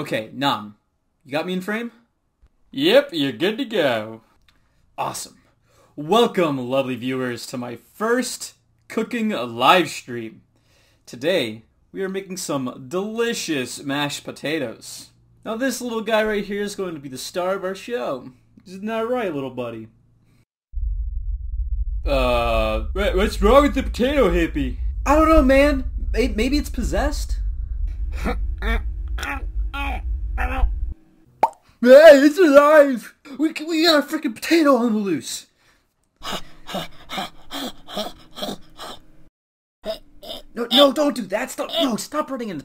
Okay, Nam, you got me in frame? Yep, you're good to go. Awesome. Welcome, lovely viewers, to my first cooking live stream. Today, we are making some delicious mashed potatoes. Now, this little guy right here is going to be the star of our show. Isn't that right, little buddy? Uh, what's wrong with the potato Hippy? I don't know, man. Maybe it's possessed? Hey, it's alive! We, we got a freaking potato on the loose! No, no, don't do that! Stop! No, stop running in the